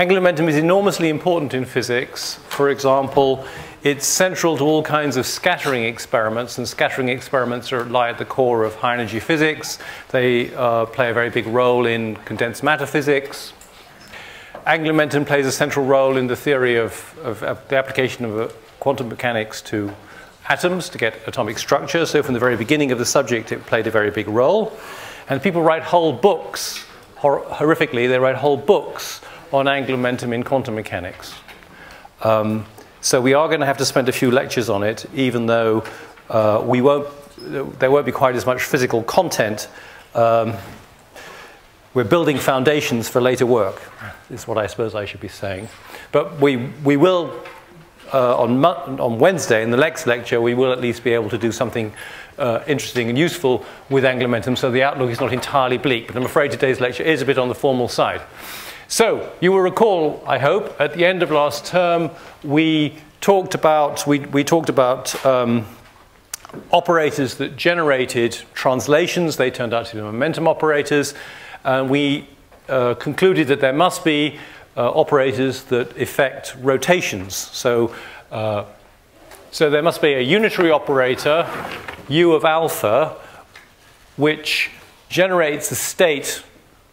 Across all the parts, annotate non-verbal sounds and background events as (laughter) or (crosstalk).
Angular momentum is enormously important in physics. For example, it's central to all kinds of scattering experiments, and scattering experiments are, lie at the core of high energy physics. They uh, play a very big role in condensed matter physics. Angular momentum plays a central role in the theory of, of, the application of uh, quantum mechanics to atoms to get atomic structure. So from the very beginning of the subject, it played a very big role. And people write whole books, hor horrifically, they write whole books on angular momentum in quantum mechanics. Um, so we are going to have to spend a few lectures on it, even though uh, we won't, there won't be quite as much physical content. Um, we're building foundations for later work, is what I suppose I should be saying. But we, we will, uh, on, on Wednesday, in the next lecture, we will at least be able to do something uh, interesting and useful with angular momentum, so the outlook is not entirely bleak. But I'm afraid today's lecture is a bit on the formal side. So, you will recall, I hope, at the end of last term, we talked about, we, we talked about um, operators that generated translations. They turned out to be momentum operators. And we uh, concluded that there must be uh, operators that effect rotations. So, uh, so there must be a unitary operator, u of alpha, which generates a state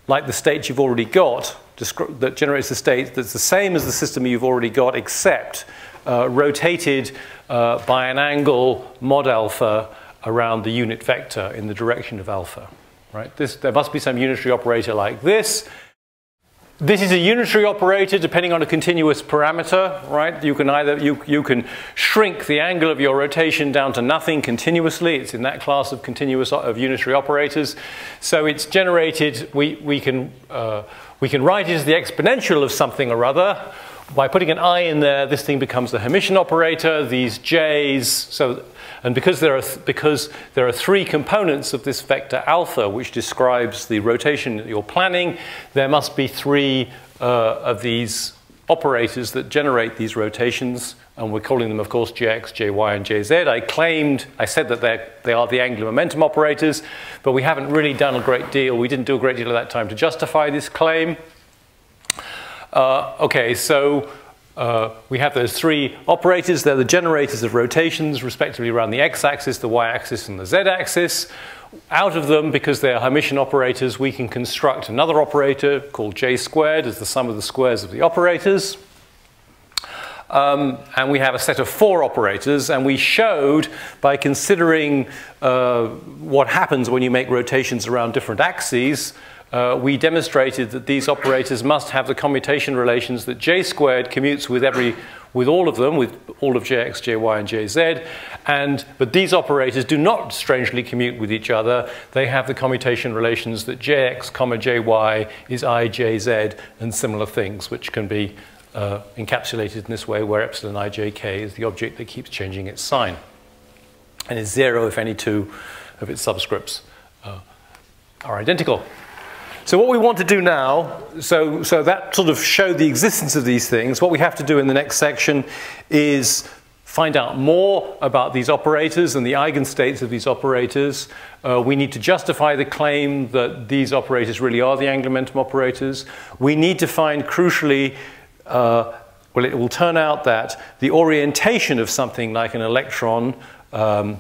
like the state you've already got, that generates a state that's the same as the system you've already got, except uh, rotated uh, by an angle mod alpha around the unit vector in the direction of alpha. Right? This, there must be some unitary operator like this. This is a unitary operator depending on a continuous parameter, right? You can either, you, you can shrink the angle of your rotation down to nothing continuously. It's in that class of continuous, of unitary operators. So it's generated, we, we can, uh, we can write it as the exponential of something or other. By putting an i in there, this thing becomes the Hermitian operator, these j's. So, and because there, are because there are three components of this vector alpha, which describes the rotation that you're planning, there must be three uh, of these operators that generate these rotations, and we're calling them, of course, Jx, Jy, and Jz. I claimed, I said that they are the angular momentum operators, but we haven't really done a great deal. We didn't do a great deal at that time to justify this claim. Uh, okay, so uh, we have those three operators. They're the generators of rotations, respectively around the x-axis, the y-axis, and the z-axis. Out of them, because they're Hermitian operators, we can construct another operator called j squared as the sum of the squares of the operators. Um, and we have a set of four operators, and we showed by considering uh, what happens when you make rotations around different axes, uh, we demonstrated that these operators must have the commutation relations that j squared commutes with every with all of them, with all of jx, jy, and jz, and, but these operators do not strangely commute with each other. They have the commutation relations that jx, comma jy is i, jz, and similar things, which can be uh, encapsulated in this way, where epsilon ijk is the object that keeps changing its sign, and is zero if any two of its subscripts uh, are identical. So what we want to do now, so, so that sort of showed the existence of these things. What we have to do in the next section is find out more about these operators and the eigenstates of these operators. Uh, we need to justify the claim that these operators really are the angular momentum operators. We need to find, crucially, uh, well, it will turn out that the orientation of something like an electron um,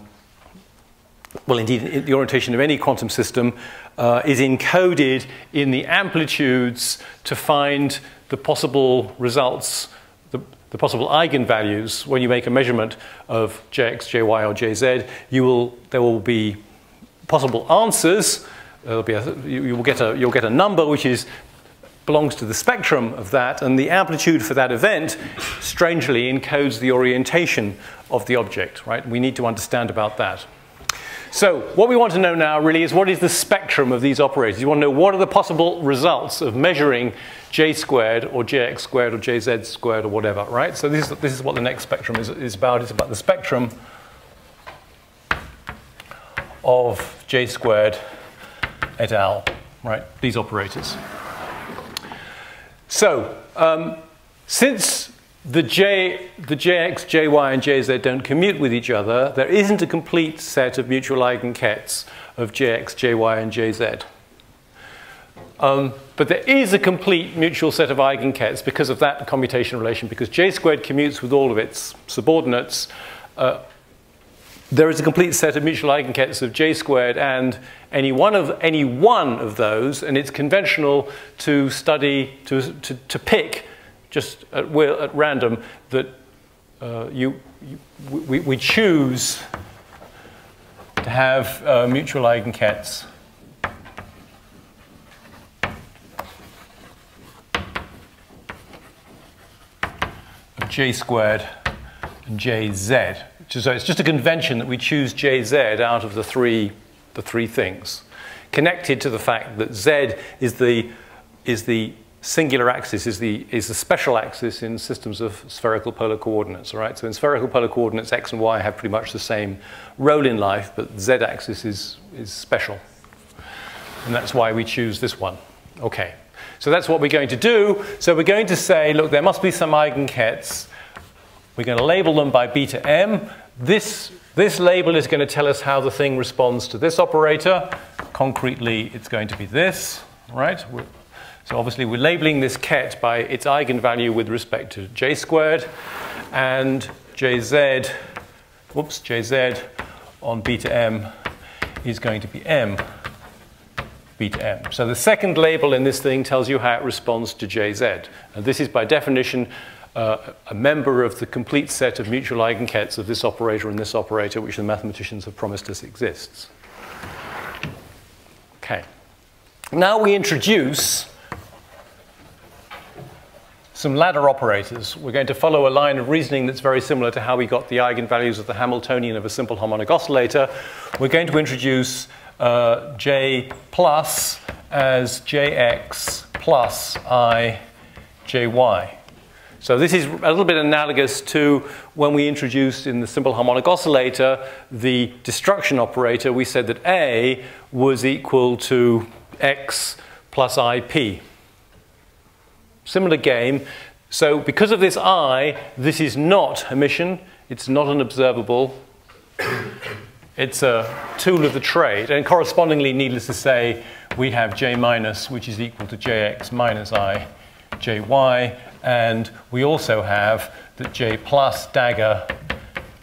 well, indeed, the orientation of any quantum system uh, is encoded in the amplitudes to find the possible results, the, the, possible eigenvalues when you make a measurement of jx, jy, or jz. You will, there will be possible answers. Be a, you, you will get a, you'll get a number which is belongs to the spectrum of that, and the amplitude for that event strangely encodes the orientation of the object, right? We need to understand about that. So what we want to know now really is what is the spectrum of these operators? You want to know what are the possible results of measuring j squared or jx squared or jz squared or whatever, right? So this is, this is what the next spectrum is, is about. It's about the spectrum of j squared et al., right? These operators. So um, since the, J, the Jx, Jy, and Jz don't commute with each other, there isn't a complete set of mutual eigenkets of Jx, Jy, and Jz. Um, but there is a complete mutual set of eigenkets because of that commutation relation, because j squared commutes with all of its subordinates. Uh, there is a complete set of mutual eigenkets of j squared and any one of, any one of those, and it's conventional to study, to, to, to pick just at, will, at random that uh, you, you, we, we choose to have uh, mutual eigenkets of j squared and jz. So it's just a convention that we choose jz out of the three, the three things, connected to the fact that z is the, is the singular axis is the, is the special axis in systems of spherical polar coordinates, all right? So in spherical polar coordinates, x and y have pretty much the same role in life, but z-axis is, is special. And that's why we choose this one. Okay, so that's what we're going to do. So we're going to say, look, there must be some eigenkets. We're going to label them by beta m. This, this label is going to tell us how the thing responds to this operator. Concretely, it's going to be this, right? We're, so obviously we're labeling this ket by its eigenvalue with respect to j squared and jz, whoops, jz on beta m is going to be m beta m. So the second label in this thing tells you how it responds to jz. And this is by definition uh, a member of the complete set of mutual eigenkets of this operator and this operator, which the mathematicians have promised us exists. Okay. Now we introduce some ladder operators. We're going to follow a line of reasoning that's very similar to how we got the eigenvalues of the Hamiltonian of a simple harmonic oscillator. We're going to introduce uh, J plus as Jx plus I Jy. So this is a little bit analogous to when we introduced in the simple harmonic oscillator the destruction operator. We said that A was equal to x plus ip. Similar game. So because of this I, this is not Hermitian. It's not an observable. It's a tool of the trade. And correspondingly, needless to say, we have J minus, which is equal to Jx minus I, Jy. And we also have that J plus dagger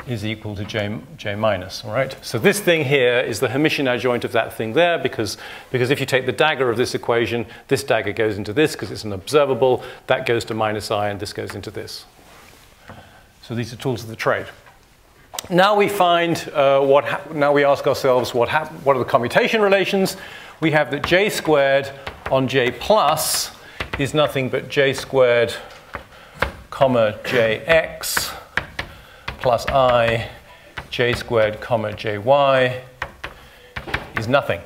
is equal to J, J minus, all right? So this thing here is the Hermitian adjoint of that thing there because, because if you take the dagger of this equation, this dagger goes into this because it's an observable, that goes to minus i, and this goes into this. So these are tools of the trade. Now we find uh, what, now we ask ourselves what, what are the commutation relations? We have that j squared on j plus is nothing but j squared comma jx plus i j squared comma jy is nothing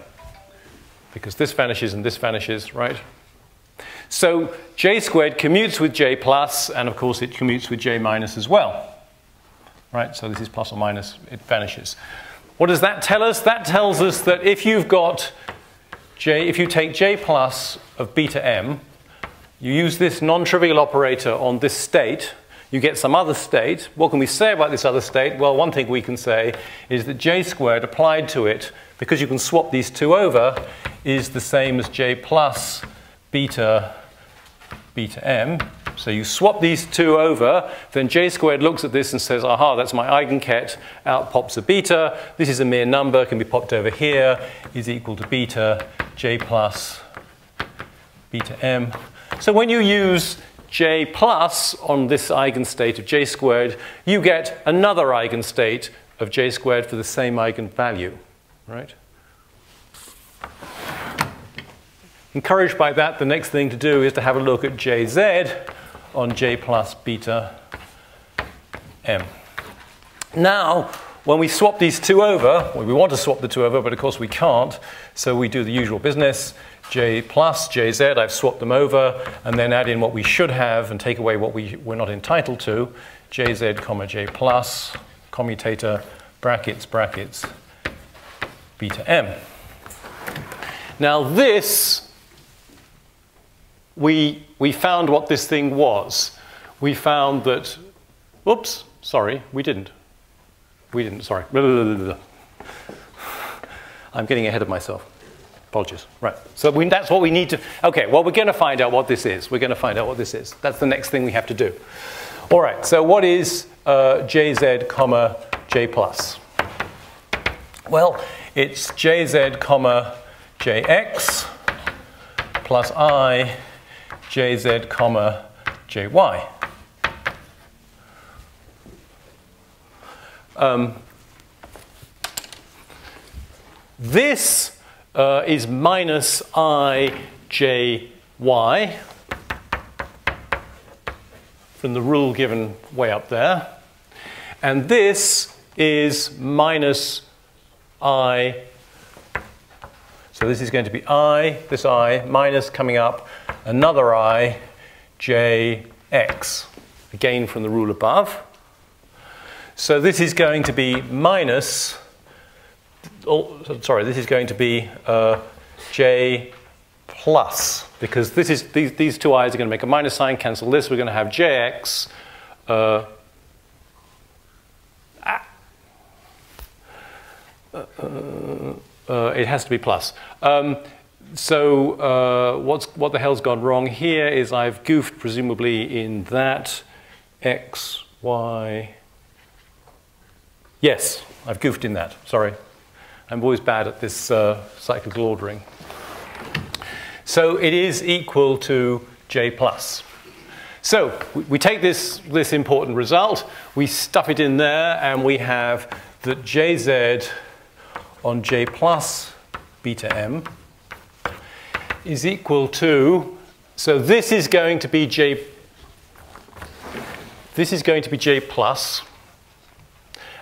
because this vanishes and this vanishes, right? So j squared commutes with j plus, and of course it commutes with j minus as well, right? So this is plus or minus, it vanishes. What does that tell us? That tells us that if you've got j, if you take j plus of beta m, you use this non-trivial operator on this state, you get some other state. What can we say about this other state? Well, one thing we can say is that j squared applied to it, because you can swap these two over, is the same as j plus beta beta m. So you swap these two over, then j squared looks at this and says, aha, that's my eigenket, out pops a beta. This is a mere number, can be popped over here, is equal to beta j plus beta m. So when you use j plus on this eigenstate of j squared, you get another eigenstate of j squared for the same eigenvalue, right? Encouraged by that, the next thing to do is to have a look at jz on j plus beta m. Now, when we swap these two over, well, we want to swap the two over, but of course we can't, so we do the usual business j plus jz, I've swapped them over, and then add in what we should have and take away what we, we're not entitled to, jz comma j plus, commutator, brackets, brackets, beta m. Now this, we, we found what this thing was. We found that, oops, sorry, we didn't. We didn't, sorry. (laughs) I'm getting ahead of myself. Apologies. Right. So we, that's what we need to. Okay. Well, we're going to find out what this is. We're going to find out what this is. That's the next thing we have to do. All right. So what is uh, jz comma j plus? Well, it's jz comma jx plus i jz comma jy. Um, this uh, is minus i j y from the rule given way up there. And this is minus i. So this is going to be i, this i, minus coming up another i, j, x, again from the rule above. So this is going to be minus oh, sorry, this is going to be uh, j plus, because this is, these, these two i's are going to make a minus sign, cancel this, we're going to have jx. Uh, ah. uh, uh, it has to be plus. Um, so uh, what's, what the hell's gone wrong here is I've goofed presumably in that x, y. Yes, I've goofed in that, sorry. I'm always bad at this uh, cyclical ordering. So it is equal to j plus. So we take this, this important result, we stuff it in there, and we have that jz on j plus beta m is equal to, so this is going to be j, this is going to be j plus,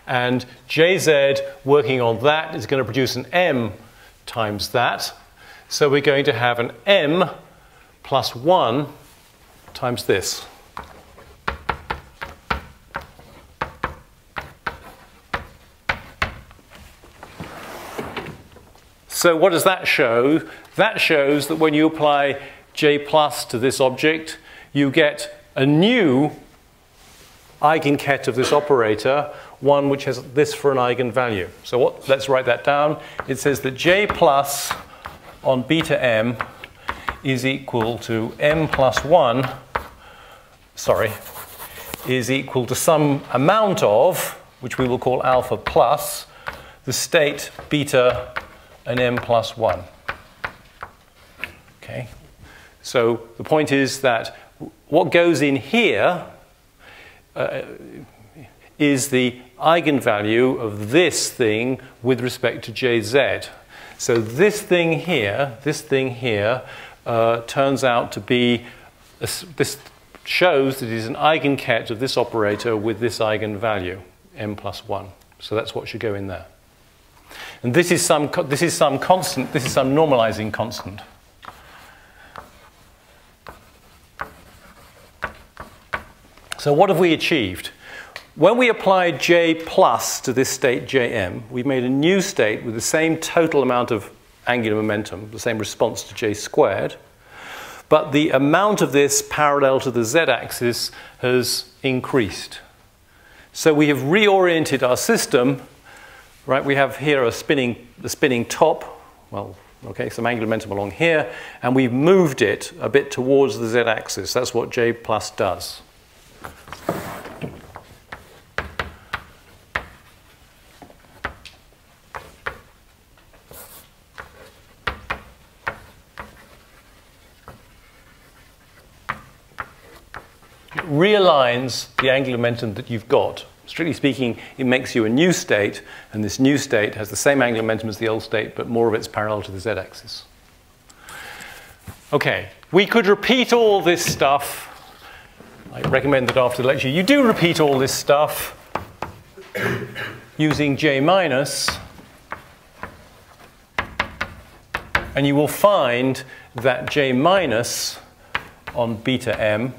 and Jz working on that is going to produce an m times that. So we're going to have an m plus 1 times this. So what does that show? That shows that when you apply j plus to this object, you get a new eigenket of this operator one which has this for an eigenvalue. So what, let's write that down. It says that j plus on beta m is equal to m plus 1, sorry, is equal to some amount of, which we will call alpha plus, the state beta and m plus 1. Okay? So the point is that what goes in here uh, is the eigenvalue of this thing with respect to jz. So this thing here, this thing here, uh, turns out to be, a, this shows that it is an eigenket of this operator with this eigenvalue, m plus 1. So that's what should go in there. And this is some, this is some constant, this is some normalizing constant. So what have we achieved? When we applied J plus to this state Jm, we've made a new state with the same total amount of angular momentum, the same response to J squared, but the amount of this parallel to the z-axis has increased. So we have reoriented our system, right? We have here a spinning, the spinning top, well, okay, some angular momentum along here, and we've moved it a bit towards the z-axis. That's what J plus does. Realigns the angular momentum that you've got. Strictly speaking, it makes you a new state, and this new state has the same angular momentum as the old state, but more of it's parallel to the z-axis. Okay, we could repeat all this stuff. I recommend that after the lecture you do repeat all this stuff using J minus, and you will find that J minus on beta m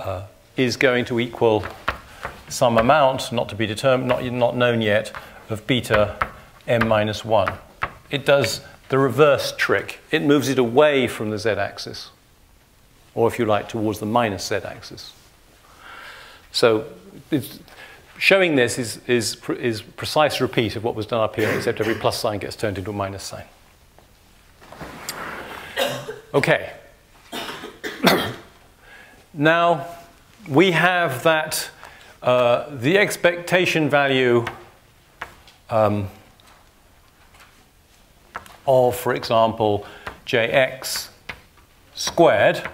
uh, is going to equal some amount, not to be determined, not, not known yet, of beta m minus 1. It does the reverse trick. It moves it away from the z-axis, or if you like, towards the minus z-axis. So showing this is, is, is precise repeat of what was done up here, except every plus sign gets turned into a minus sign. Okay. Now, we have that uh, the expectation value um, of, for example, jx squared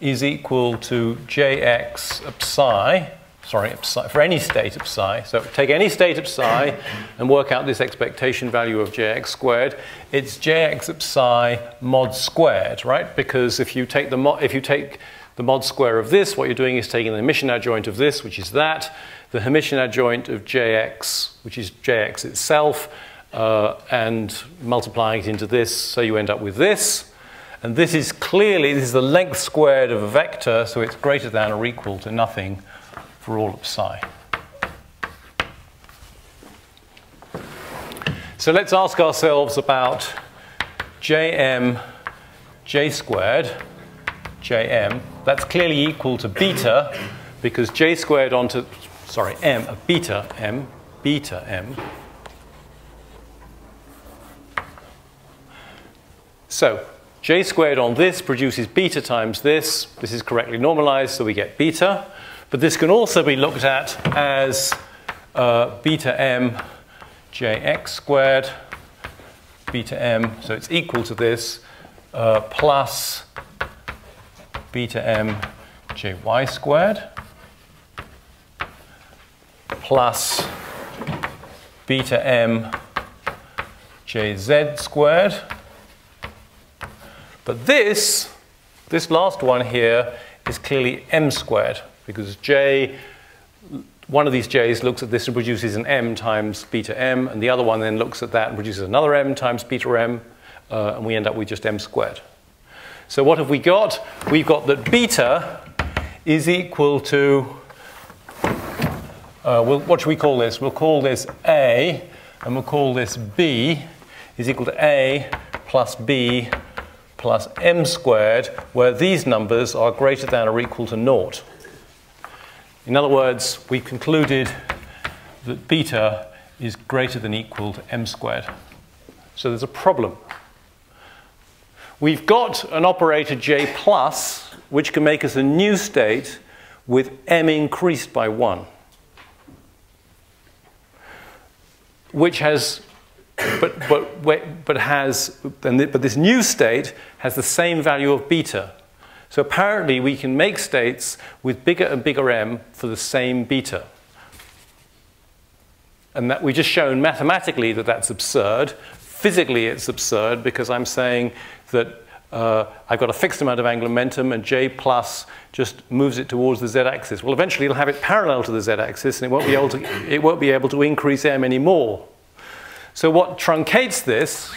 is equal to jx psi, sorry, psi, for any state of psi. So take any state of psi and work out this expectation value of jx squared. It's jx psi mod squared, right? Because if you take the if you take the mod square of this, what you're doing is taking the Hermitian adjoint of this, which is that, the Hermitian adjoint of jx, which is jx itself, uh, and multiplying it into this, so you end up with this. And this is clearly, this is the length squared of a vector, so it's greater than or equal to nothing for all of psi. So let's ask ourselves about jm j squared, jm. That's clearly equal to beta, because j squared onto, sorry, m, beta m, beta m So j squared on this produces beta times this. This is correctly normalized, so we get beta. But this can also be looked at as uh, beta m jx squared, beta m, so it's equal to this, uh, plus beta m. Jy squared, plus beta m. Jz squared, but this, this last one here, is clearly m squared, because j, one of these j's looks at this and produces an m times beta m, and the other one then looks at that and produces another m times beta m, uh, and we end up with just m squared. So what have we got? We've got that beta is equal to, uh, we'll, what should we call this? We'll call this A, and we'll call this B is equal to A plus B plus m squared, where these numbers are greater than or equal to naught. In other words, we've concluded that beta is greater than or equal to m squared. So there's a problem. We've got an operator j plus, which can make us a new state with m increased by 1, which has but, but, but has, but this new state has the same value of beta. So apparently we can make states with bigger and bigger m for the same beta. And that we've just shown mathematically that that's absurd. Physically it's absurd because I'm saying that uh, I've got a fixed amount of angular momentum and J plus just moves it towards the z-axis. Well, eventually it'll have it parallel to the z-axis and it won't be able to, it won't be able to increase m anymore. So what truncates this,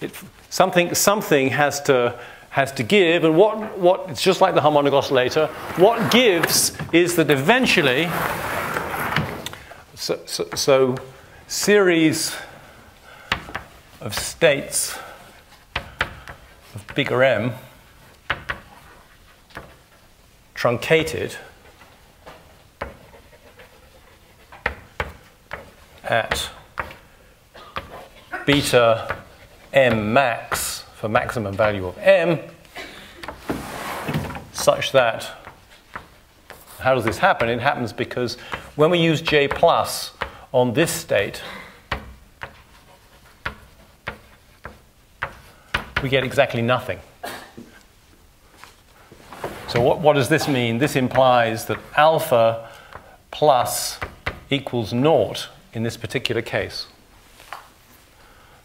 it, something, something has to, has to give, and what, what, it's just like the harmonic oscillator, what gives is that eventually, so, so, so series of states bigger M truncated at beta m max for maximum value of m such that, how does this happen? It happens because when we use J plus on this state, we get exactly nothing. So what, what does this mean? This implies that alpha plus equals naught in this particular case.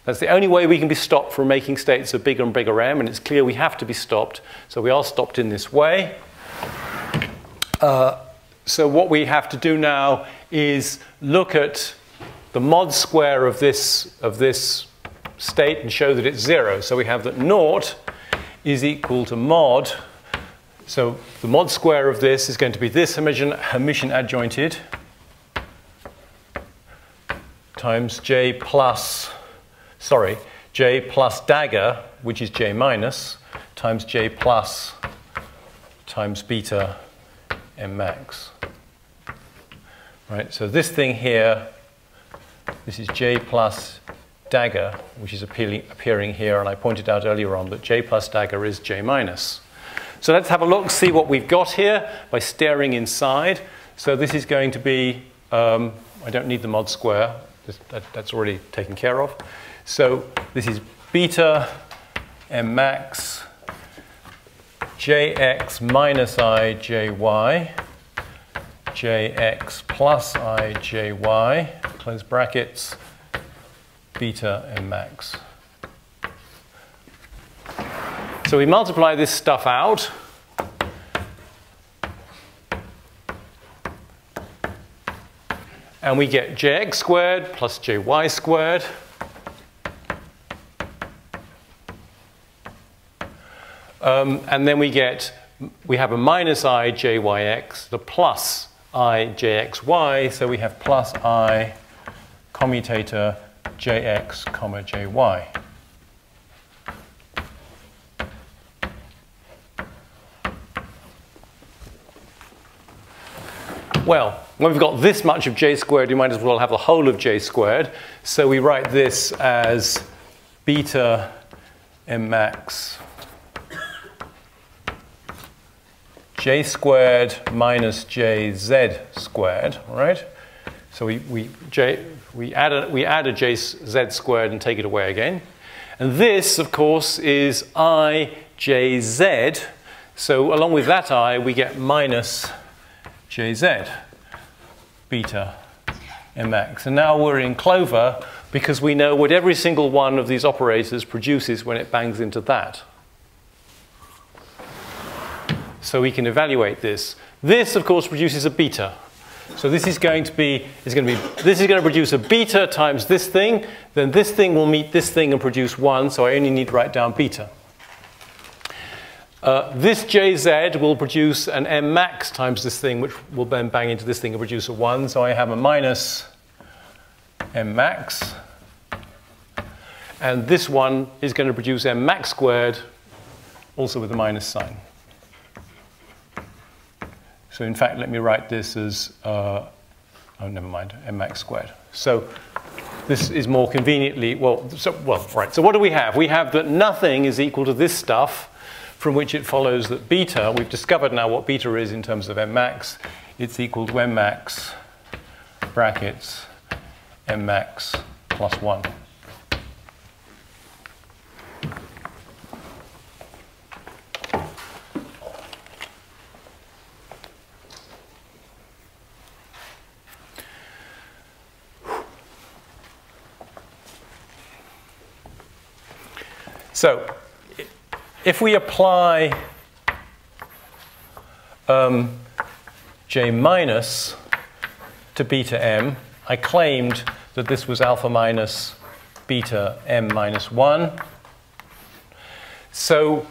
That's the only way we can be stopped from making states of bigger and bigger m, and it's clear we have to be stopped. So we are stopped in this way. Uh, so what we have to do now is look at the mod square of this, of this state and show that it's zero. So we have that naught is equal to mod. So the mod square of this is going to be this Hermitian, Hermitian adjointed times j plus sorry, j plus dagger, which is j minus, times j plus times beta m max. Right, so this thing here, this is j plus dagger, which is appearing here, and I pointed out earlier on that j plus dagger is j minus. So let's have a look, see what we've got here by staring inside. So this is going to be, um, I don't need the mod square, that, that's already taken care of. So this is beta m max jx minus i jy jx plus i jy, close brackets, beta m max. So we multiply this stuff out. And we get jx squared plus jy squared. Um, and then we get, we have a minus i jyx, the plus i jxy, so we have plus i commutator jx comma jy. Well, when we've got this much of j squared, you might as well have the whole of j squared. So we write this as beta m max j squared minus jz squared, right? So we, we, j, we, add a, we add a jz squared and take it away again. And this, of course, is i jz. So along with that i, we get minus jz, beta mx. And now we're in Clover because we know what every single one of these operators produces when it bangs into that. So we can evaluate this. This, of course, produces a beta. So this is going to be, is going to be, this is going to produce a beta times this thing. Then this thing will meet this thing and produce 1, so I only need to write down beta. Uh, this JZ will produce an M max times this thing, which will then bang into this thing and produce a 1. So I have a minus M max. And this one is going to produce M max squared, also with a minus sign. So in fact, let me write this as, uh, oh, never mind, M max squared. So this is more conveniently, well, so, well, right. So what do we have? We have that nothing is equal to this stuff from which it follows that beta, we've discovered now what beta is in terms of M max, it's equal to M max brackets M max plus 1. So if we apply um, J minus to beta m, I claimed that this was alpha minus beta m minus 1. So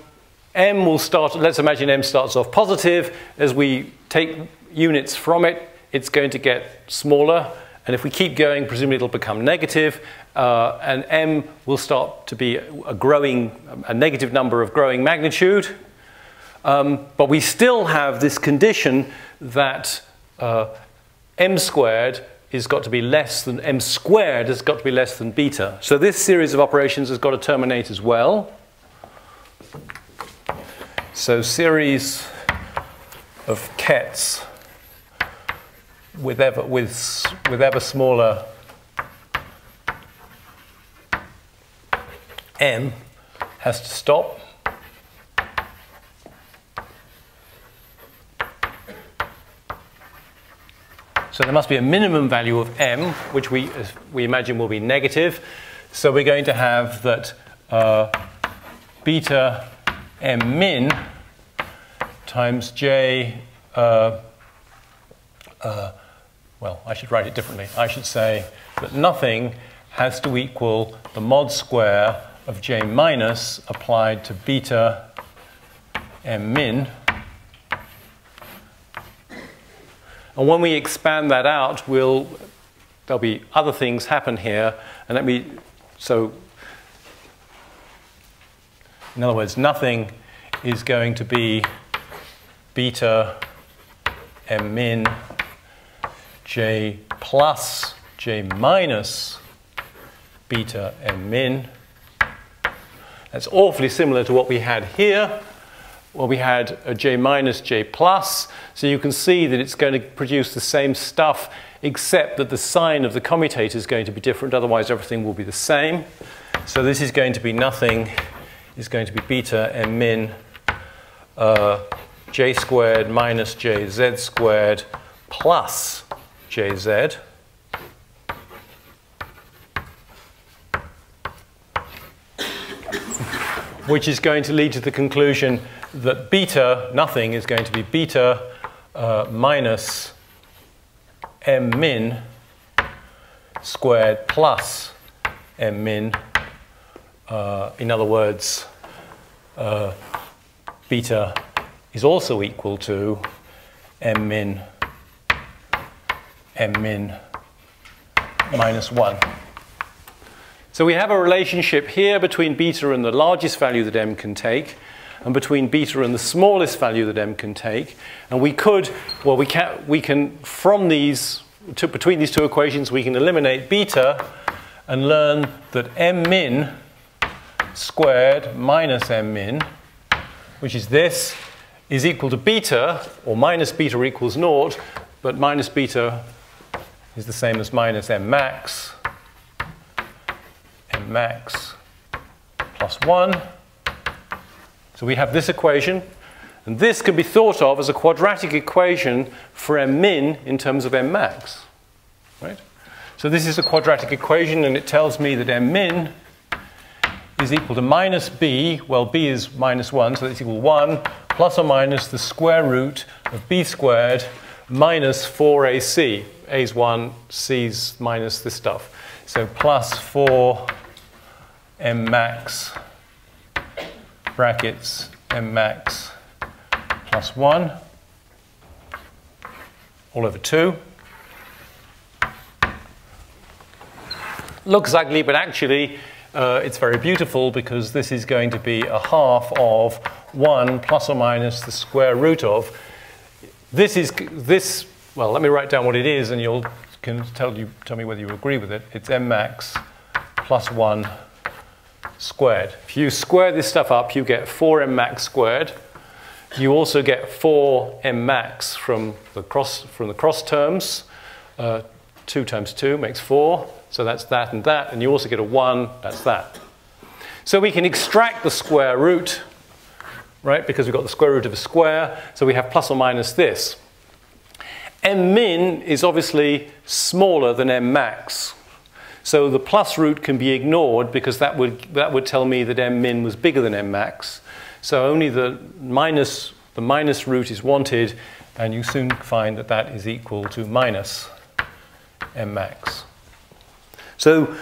m will start, let's imagine m starts off positive. As we take units from it, it's going to get smaller. And if we keep going, presumably it'll become negative uh, and m will start to be a growing, a negative number of growing magnitude. Um, but we still have this condition that uh, m squared is got to be less than m squared has got to be less than beta. So this series of operations has got to terminate as well. So series of kets with ever, with, with ever smaller m has to stop. So there must be a minimum value of m, which we, we imagine will be negative. So we're going to have that uh, beta m min times j, uh, uh, well, I should write it differently. I should say that nothing has to equal the mod square of J minus applied to beta M min. And when we expand that out, we'll, there'll be other things happen here. And let me, so in other words, nothing is going to be beta M min J plus J minus beta m min. That's awfully similar to what we had here, where we had a j minus j plus. So you can see that it's going to produce the same stuff, except that the sign of the commutator is going to be different. Otherwise, everything will be the same. So this is going to be nothing, is going to be beta m min uh, j squared minus jz squared plus jz. Which is going to lead to the conclusion that beta, nothing, is going to be beta uh, minus m min squared plus m min. Uh, in other words, uh, beta is also equal to m min m min minus 1. So we have a relationship here between beta and the largest value that m can take, and between beta and the smallest value that m can take. And we could, well, we can, we can from these, to, between these two equations, we can eliminate beta and learn that m min squared minus m min, which is this, is equal to beta, or minus beta equals naught, but minus beta is the same as minus m max max plus 1. So we have this equation, and this can be thought of as a quadratic equation for m min in terms of m max. Right? So this is a quadratic equation, and it tells me that m min is equal to minus b, well, b is minus 1, so that's equal to 1, plus or minus the square root of b squared minus 4ac. a is 1, c is minus this stuff. So plus 4 m max brackets m max plus 1 all over 2. Looks ugly, but actually uh, it's very beautiful because this is going to be a half of 1 plus or minus the square root of. This is, this, well, let me write down what it is and you'll can tell, you, tell me whether you agree with it. It's m max plus 1 squared. If you square this stuff up, you get 4m max squared. You also get 4m max from the cross, from the cross terms. Uh, 2 times 2 makes 4, so that's that and that. And you also get a 1, that's that. So we can extract the square root, right, because we've got the square root of a square, so we have plus or minus this. m min is obviously smaller than m max. So the plus root can be ignored because that would, that would tell me that m min was bigger than m max. So only the minus, the minus root is wanted, and you soon find that that is equal to minus m max. So,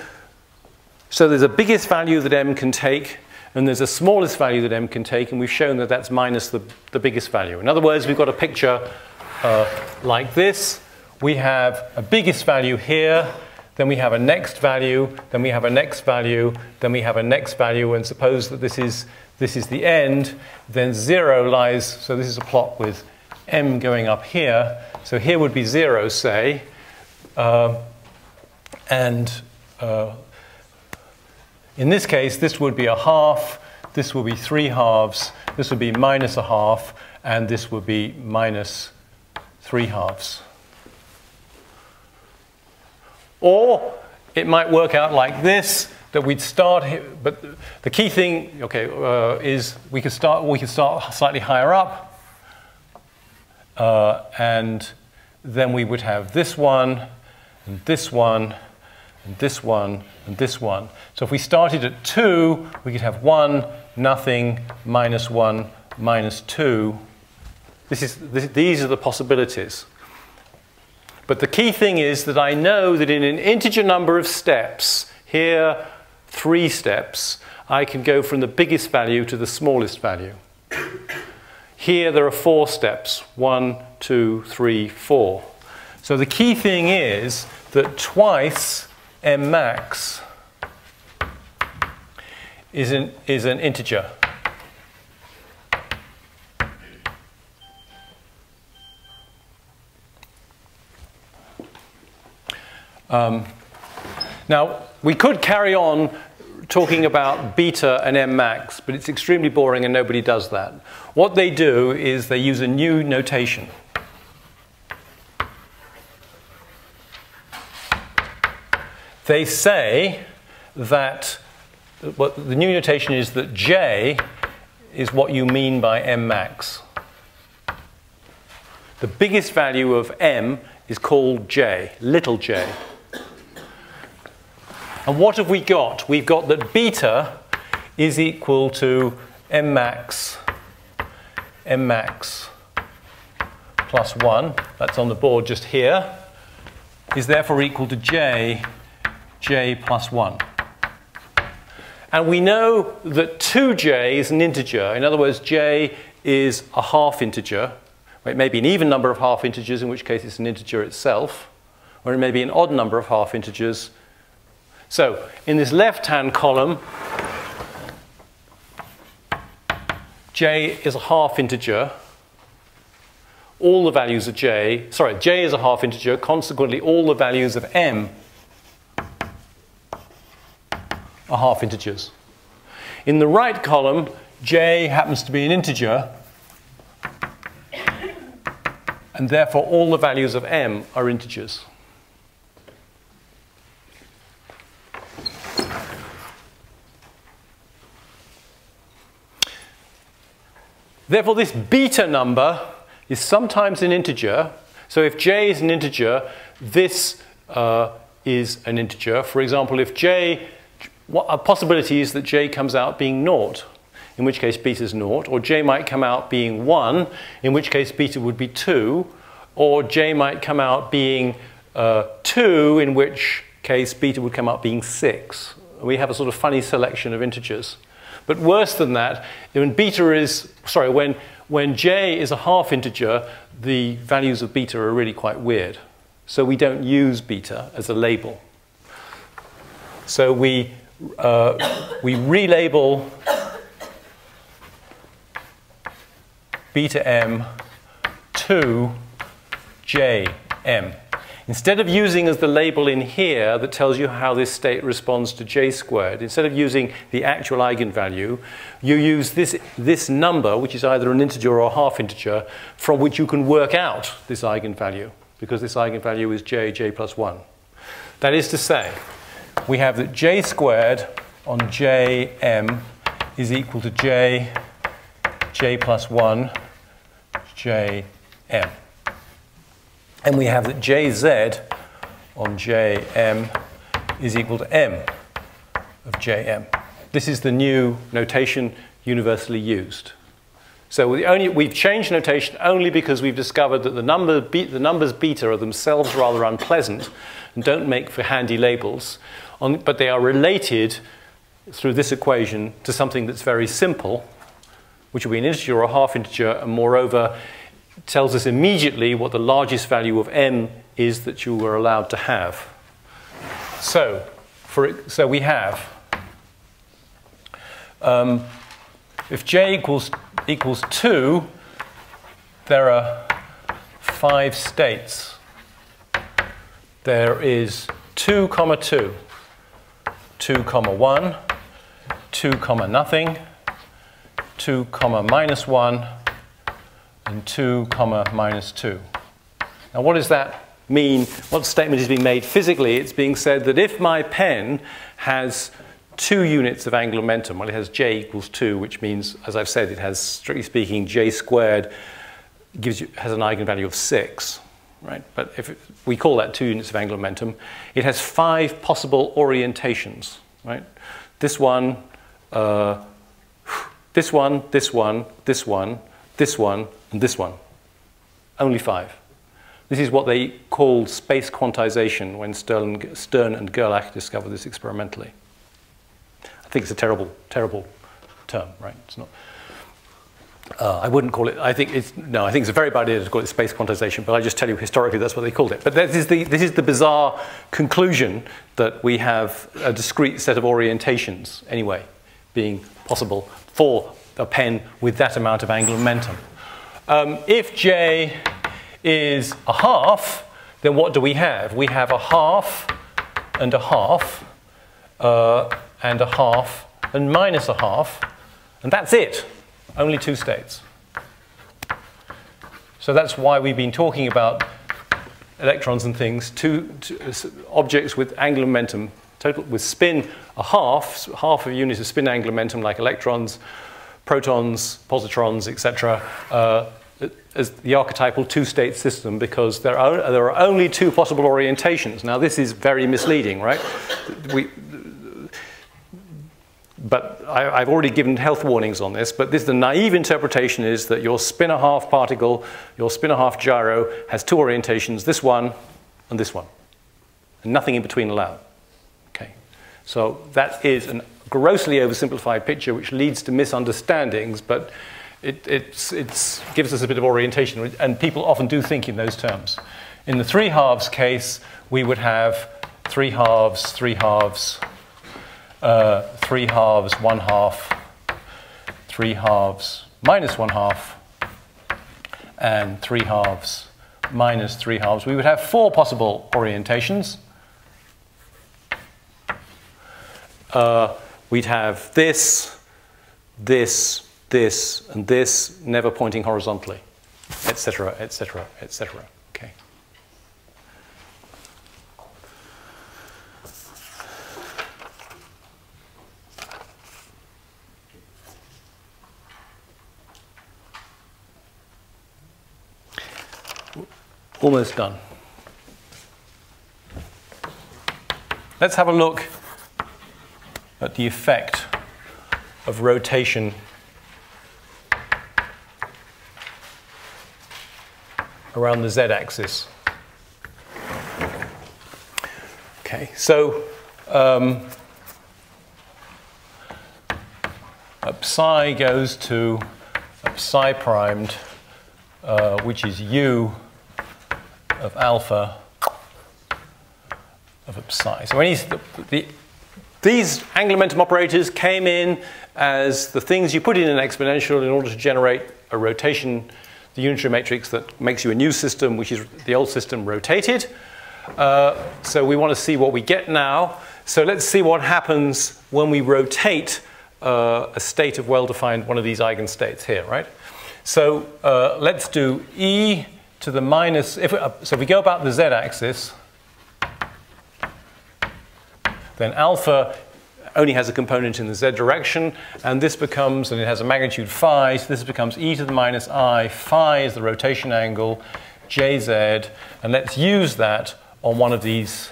so there's a biggest value that m can take, and there's a smallest value that m can take, and we've shown that that's minus the, the biggest value. In other words, we've got a picture uh, like this. We have a biggest value here, then we have a next value, then we have a next value, then we have a next value, and suppose that this is, this is the end, then zero lies, so this is a plot with m going up here. So here would be zero, say, uh, and uh, in this case, this would be a half, this would be three halves, this would be minus a half, and this would be minus three halves. Or it might work out like this, that we'd start, but the key thing, okay, uh, is we could start, we could start slightly higher up, uh, and then we would have this one, and this one, and this one, and this one. So if we started at 2, we could have 1, nothing, minus 1, minus 2. This is, this, these are the possibilities. But the key thing is that I know that in an integer number of steps, here three steps, I can go from the biggest value to the smallest value. Here there are four steps, one, two, three, four. So the key thing is that twice m max is an, is an integer. Um, Now, we could carry on talking about beta and M max, but it's extremely boring and nobody does that. What they do is they use a new notation. They say that what the new notation is that J is what you mean by M max. The biggest value of M is called J, little j. And what have we got? We've got that beta is equal to m max, m max plus 1, that's on the board just here, is therefore equal to j, j plus 1. And we know that 2j is an integer. In other words, j is a half integer. It may be an even number of half integers, in which case it's an integer itself, or it may be an odd number of half integers, so in this left-hand column, j is a half integer. All the values of j, sorry, j is a half integer, consequently all the values of m are half integers. In the right column, j happens to be an integer, and therefore all the values of m are integers. Therefore, this beta number is sometimes an integer. So if j is an integer, this uh, is an integer. For example, if j, a possibility is that j comes out being naught, in which case beta is naught, or j might come out being 1, in which case beta would be 2, or j might come out being uh, 2, in which case beta would come out being 6. We have a sort of funny selection of integers. But worse than that, when beta is, sorry, when, when j is a half integer, the values of beta are really quite weird. So we don't use beta as a label. So we, uh, we relabel beta m to jm. Instead of using as the label in here that tells you how this state responds to j squared, instead of using the actual eigenvalue, you use this, this number, which is either an integer or a half integer, from which you can work out this eigenvalue, because this eigenvalue is j, j plus 1. That is to say, we have that j squared on jm is equal to j, j plus 1, jm. And we have that jz on jm is equal to m of jm. This is the new notation universally used. So we only, we've changed notation only because we've discovered that the, number the numbers beta are themselves rather unpleasant and don't make for handy labels, on, but they are related through this equation to something that's very simple, which will be an integer or a half integer, and moreover, tells us immediately what the largest value of m is that you were allowed to have. So, for, so we have, um, if j equals, equals 2, there are five states. There is 2 comma 2, 2 comma 1, 2 comma nothing, 2 comma minus 1, and 2 comma minus 2. Now what does that mean? What statement is being made physically? It's being said that if my pen has two units of angular momentum, well it has j equals 2, which means, as I've said, it has, strictly speaking, j squared gives you, has an eigenvalue of 6. Right? But if it, we call that two units of angular momentum, it has five possible orientations. Right? This one, uh, this one, this one, this one, this one, and this one. Only five. This is what they called space quantization when Stern, Stern and Gerlach discovered this experimentally. I think it's a terrible, terrible term, right? It's not. Uh, I wouldn't call it, I think it's, no, I think it's a very bad idea to call it space quantization, but I just tell you historically that's what they called it. But this is the, this is the bizarre conclusion that we have a discrete set of orientations, anyway, being possible for a pen with that amount of angular momentum. Um, if j is a half, then what do we have? We have a half and a half. uh, and a half and minus a half, and that's it. Only two states. So that's why we've been talking about electrons and things, two, two objects with angular momentum, total with spin a half, half of a unit of spin angular momentum like electrons, protons, positrons, etc., uh, as the archetypal two-state system because there are, there are only two possible orientations. Now, this is very misleading, right? We, but I, have already given health warnings on this, but this, the naive interpretation is that your spin a half particle, your spin a half gyro, has two orientations, this one and this one. And nothing in between allowed. Okay. So that is a grossly oversimplified picture which leads to misunderstandings, but it it's, it's gives us a bit of orientation, and people often do think in those terms. In the three halves case, we would have three halves, three halves, uh, 3 halves, 1 half, 3 halves, minus 1 half, and 3 halves, minus 3 halves. We would have four possible orientations. Uh, we'd have this, this, this, and this, never pointing horizontally, etc., etc., etc. Okay. Almost done. Let's have a look at the effect of rotation around the z-axis. Okay, so um, psi goes to psi primed, uh, which is u of alpha of psi. So any, the, the, these angular momentum operators came in as the things you put in an exponential in order to generate a rotation, the unitary matrix that makes you a new system, which is the old system rotated. Uh, so we want to see what we get now. So let's see what happens when we rotate uh, a state of well-defined one of these eigenstates here, right? So uh, let's do E to the minus, if uh, so if we go about the z-axis, then alpha only has a component in the z direction, and this becomes, and it has a magnitude phi, so this becomes e to the minus i, phi is the rotation angle, jz, and let's use that on one of these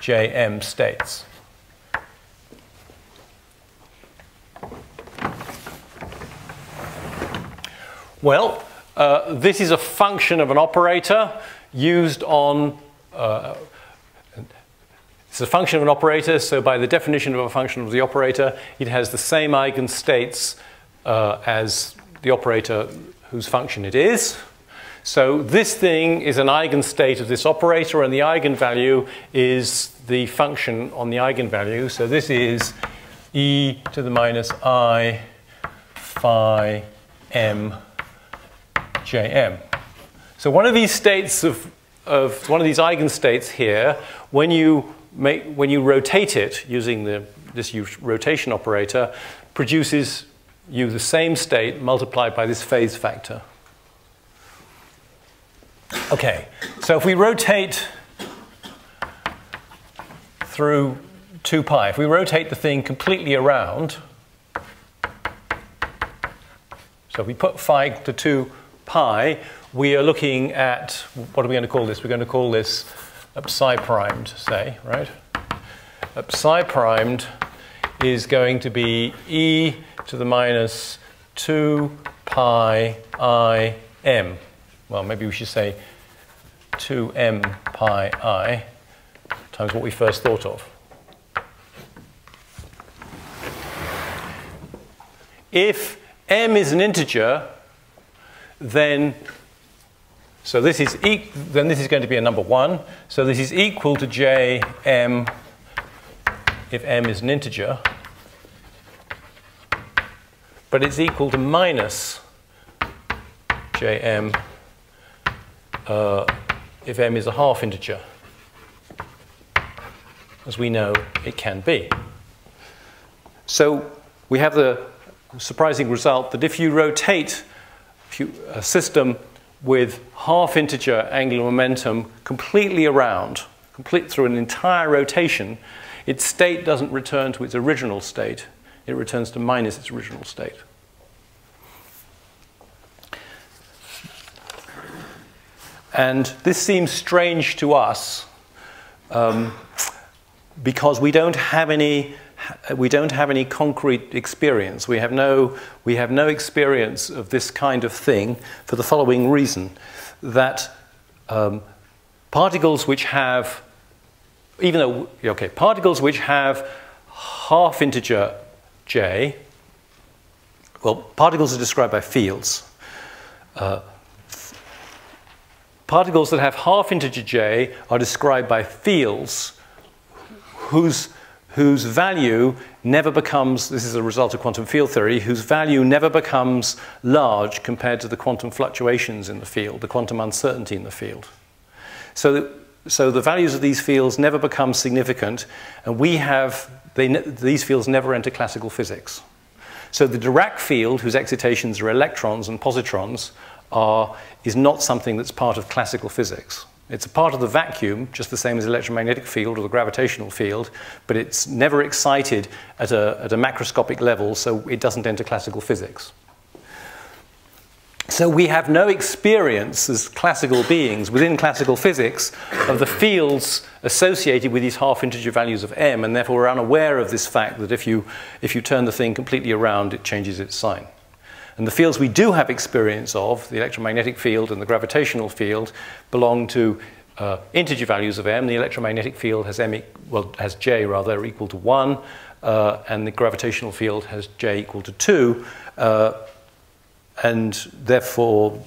jm states. Well, uh, this is a function of an operator used on, uh, it's a function of an operator, so by the definition of a function of the operator, it has the same eigenstates uh, as the operator whose function it is. So this thing is an eigenstate of this operator, and the eigenvalue is the function on the eigenvalue. So this is e to the minus i phi m Jm. So one of these states of, of one of these eigenstates here, when you, make, when you rotate it using the, this rotation operator, produces you the same state multiplied by this phase factor. Okay, so if we rotate through 2 pi, if we rotate the thing completely around, so if we put phi to 2 pi, we are looking at, what are we going to call this? We're going to call this psi primed, say, right? psi primed is going to be e to the minus 2 pi i m. Well, maybe we should say 2m pi i times what we first thought of. If m is an integer, then so this is e then this is going to be a number one. So this is equal to j m if m is an integer, but it's equal to minus j m uh, if m is a half integer. as we know it can be. So we have the surprising result that if you rotate a system with half integer angular momentum completely around, complete through an entire rotation, its state doesn't return to its original state. It returns to minus its original state. And this seems strange to us um, because we don't have any we don't have any concrete experience. We have no, we have no experience of this kind of thing for the following reason that um, particles which have, even though, okay, particles which have half integer j, well, particles are described by fields. Uh, particles that have half integer j are described by fields whose whose value never becomes, this is a result of quantum field theory, whose value never becomes large compared to the quantum fluctuations in the field, the quantum uncertainty in the field. So, so the values of these fields never become significant, and we have, they, these fields never enter classical physics. So the Dirac field, whose excitations are electrons and positrons, are, is not something that's part of classical physics. It's a part of the vacuum, just the same as the electromagnetic field or the gravitational field, but it's never excited at a, at a macroscopic level, so it doesn't enter classical physics. So we have no experience as classical beings within classical physics of the fields associated with these half integer values of m, and therefore we're unaware of this fact that if you, if you turn the thing completely around, it changes its sign. And the fields we do have experience of, the electromagnetic field and the gravitational field, belong to uh, integer values of m. The electromagnetic field has m, well, has j rather equal to 1, uh, and the gravitational field has j equal to 2. Uh, and therefore,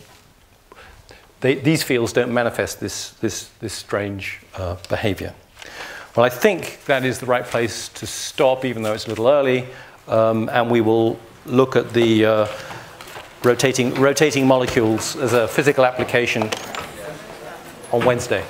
they, these fields don't manifest this, this, this strange uh, behavior. Well, I think that is the right place to stop, even though it's a little early, um, and we will look at the uh, rotating, rotating molecules as a physical application on Wednesday.